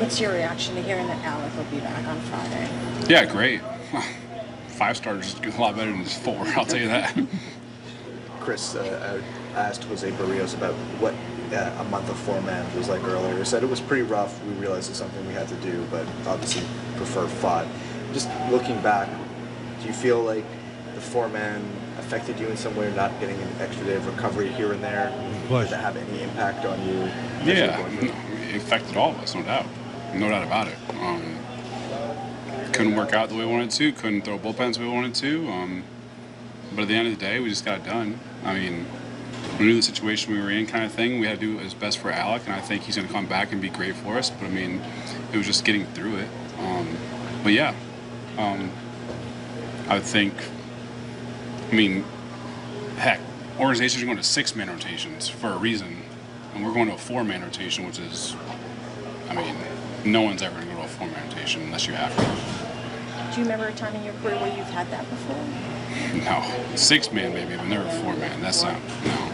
What's your reaction to hearing that Alek will be back on Friday? Yeah, great. Five stars is a lot better than four. I'll tell you that. Chris uh, asked Jose Berríos about what uh, a month of four man was like earlier. He said it was pretty rough. We realized it's something we had to do, but obviously prefer five. Just looking back, do you feel like the four man affected you in some way, not getting an extra day of recovery here and there? Did that have any impact on you? as you were yeah, going through it? it affected all of us, no doubt. No doubt about it. Um, couldn't work out the way we wanted to. Couldn't throw bullpens the way we wanted to. Um, but at the end of the day, we just got it done. I mean, we knew the situation we were in, kind of thing. We had to do was best for Alek, and I think he's going to come back and be great for us. But I mean, it was just getting through it. Um, but yeah, um, I think. I mean, heck, organizations are going to six-man rotations for a reason, and we're going to a four-man rotation, which is, I mean, no one's ever going to go to a four-man rotation unless you have to. Do you remember a time in your career where you've had that before? No, six-man maybe, but never four-man. That's not no.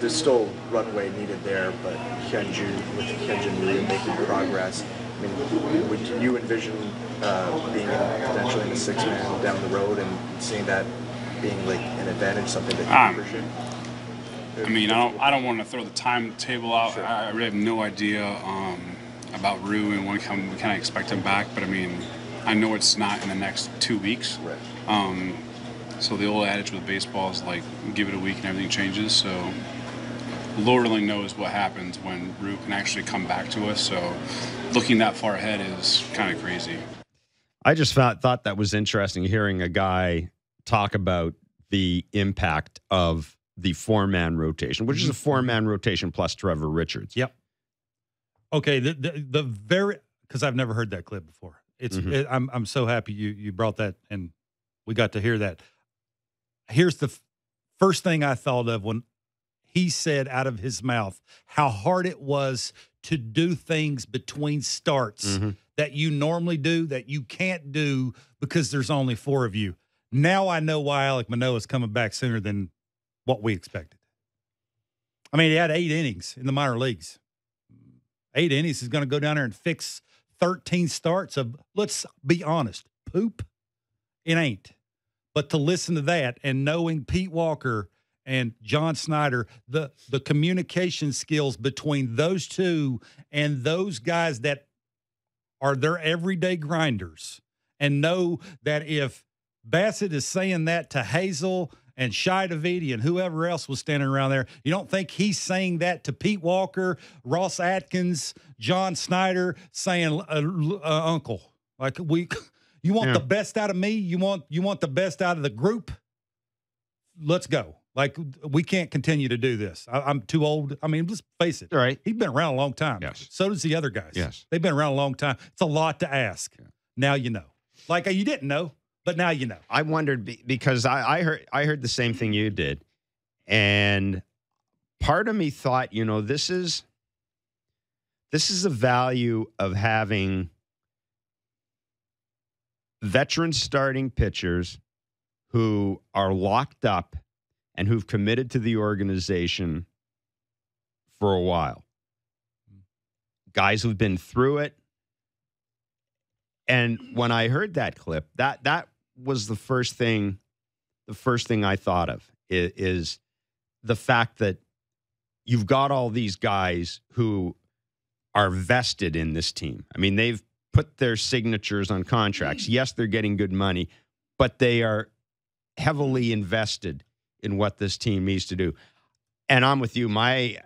There's still runway needed there, but Hyunjin, with Hyunjin Ryu making progress, I mean, would you envision uh, being in, potentially in a six man down the road and seeing that being like an advantage, something that you Um, appreciate? I mean, I don't, I don't want to throw the timetable out. I I really have no idea um, about Ryu and when come, we kind of expect him back. But I mean, I know it's not in the next two weeks. Right. Um, so the old adage with baseball is like, give it a week and everything changes. So Lord only knows what happens when Ryu can actually come back to us. So looking that far ahead is kind of crazy. I just thought thought that was interesting hearing a guy talk about the impact of the four man rotation, which is a four man rotation plus Trevor Richards. Yep. Okay, the the, the very because I've never heard that clip before. It's Mhm. it, I'm I'm so happy you you brought that and we got to hear that. Here's the f- first thing I thought of when he said out of his mouth how hard it was to do things between starts Mhm. that you normally do that you can't do because there's only four of you. Now I know why Alek Manoah is coming back sooner than what we expected. I mean, he had eight innings in the minor leagues. Eight innings is going to go down there and fix 13 starts of, let's be honest, poop. It ain't. But to listen to that and knowing Pete Walker and John Schneider, the the communication skills between those two and those guys that are their everyday grinders and know that if Bassitt is saying that to Hazel and Shi Davidi and whoever else was standing around there, you don't think he's saying that to Pete Walker, Ross Atkins, John Schneider, saying uh, uh, Uncle, like we, you want Yeah. the best out of me, you want you want the best out of the group. Let's go. Like we can't continue to do this. I, I'm too old. I mean, let's face it. Right. He's been around a long time. Yes. So does the other guys. Yes. They've been around a long time. It's a lot to ask. Now you know. Like uh, you didn't know, but now you know. I wondered because I, I heard I heard the same thing you did, and part of me thought, you know, this is this is the value of having veteran starting pitchers who are locked up and who've committed to the organization for a while. Guys who've been through it. And when I heard that clip, that that was the first thing the first thing I thought of is, is the fact that you've got all these guys who are vested in this team. I mean, they've put their signatures on contracts. Yes, they're getting good money, but they are heavily invested in what this team needs to do. And I'm with you. My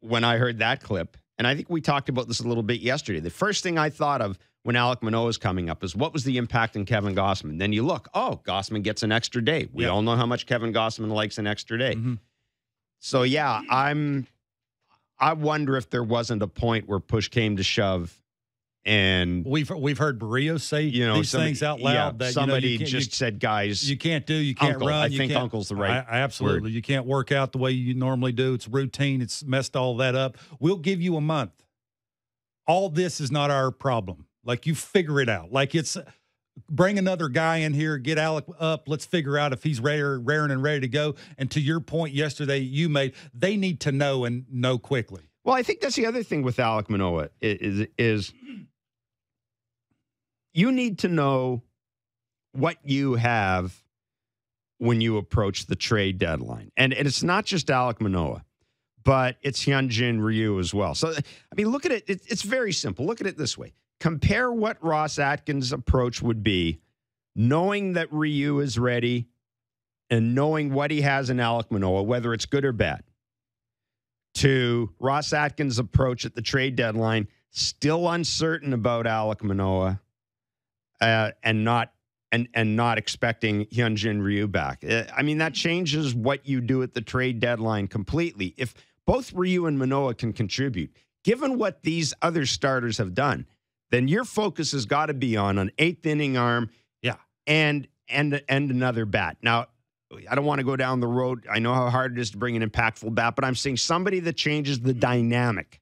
when I heard that clip, and I think we talked about this a little bit yesterday. The first thing I thought of when Alek Manoah is coming up is what was the impact on Kevin Gausman? Then you look, oh, Gausman gets an extra day. We Yep. all know how much Kevin Gausman likes an extra day. Mhm. So yeah, I'm. I wonder if there wasn't a point where push came to shove, and We've we've heard Berríos say you know these somebody- things out yeah, loud that you know, somebody you just you, said, guys, you can't do, you can't Uncle. run. I you think can't- uncle's the right I absolutely. word. You can't work out the way you normally do. It's routine. It's messed all that up. We'll give you a month. All this is not our problem. Like you figure it out. Like it's bring another guy in here, get Alek up. Let's figure out if he's rare, raring and ready to go. And to your point yesterday, you made they need to know and know quickly. Well, I think that's the other thing with Alek Manoah is is you need to know what you have when you approach the trade deadline, and and it's not just Alek Manoah, but it's Hyunjin Ryu as well. So I mean, look at it. it it's very simple. Look at it this way: compare what Ross Atkins' approach would be, knowing that Ryu is ready, and knowing what he has in Alek Manoah, whether it's good or bad to Ross Atkins' approach at the trade deadline, still uncertain about Alek Manoah, uh, and not and and not expecting Hyunjin Ryu back. Uh, I mean, that changes what you do at the trade deadline completely. If both Ryu and Manoah can contribute, given what these other starters have done, then your focus has got to be on an eighth inning arm, Yeah. and and and another bat. Now, I don't want to go down the road. I know how hard it is to bring an impactful bat, but I'm saying somebody that changes the dynamic.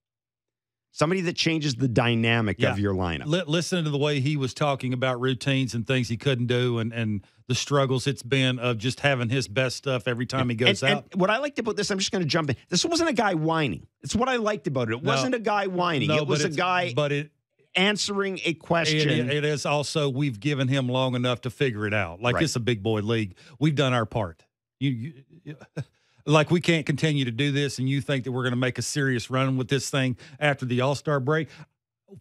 Somebody that changes the dynamic Yeah. of your lineup. Li- listen to the way he was talking about routines and things he couldn't do, and and the struggles it's been of just having his best stuff every time he goes and, out. and what I liked about this, I'm just going to jump in. This wasn't a guy whining. It's what I liked about it. It No. wasn't a guy whining. No, it was a guy but it answering a question. it is also we've given him long enough to figure it out. Like Right. it's a big boy league. We've done our part. You, you, you- like we can't continue to do this, and you think that we're going to make a serious run with this thing after the All Star break.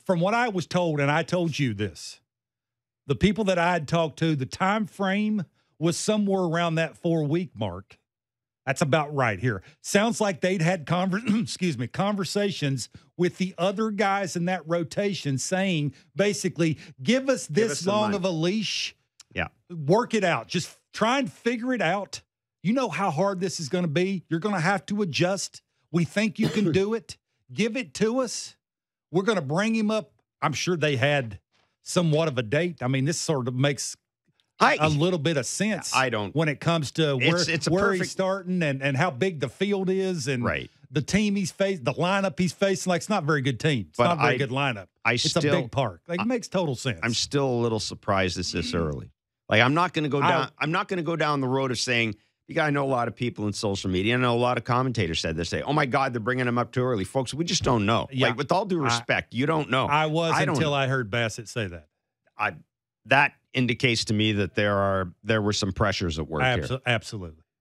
From what I was told, and I told you this, the people that I had talked to, the time frame was somewhere around that four week mark. That's about right here. Sounds like they'd had conver- excuse me conversations with the other guys in that rotation, saying basically, "Give us Give this us long of a leash. Yeah. work it out. Just try and figure it out. You know how hard this is going to be. You're going to have to adjust. We think you can do it. Give it to us. We're going to bring him up. I'm sure they had somewhat of a date. I mean, this sort of makes I, a little bit of sense. I don't- when it comes to where, It's- it's where he's starting and, and how big the field is and Right. the team he's facing, the lineup he's facing. Like it's not a very good team. It's But not a very I- good lineup. I it's still, a big park. Like it makes total sense. I'm still a little surprised it's this early. Like I'm not going to go down. I'm not going to go down the road of saying. You got I know a lot of people in social media. I know a lot of commentators said this. Say, "Oh my God, they're bringing him up too early." Folks, we just don't know. Yeah. Like with all due I- respect, you don't know. I was I until know. I heard Bassitt say that. I, that indicates to me that there are there were some pressures at work here. Absolutely.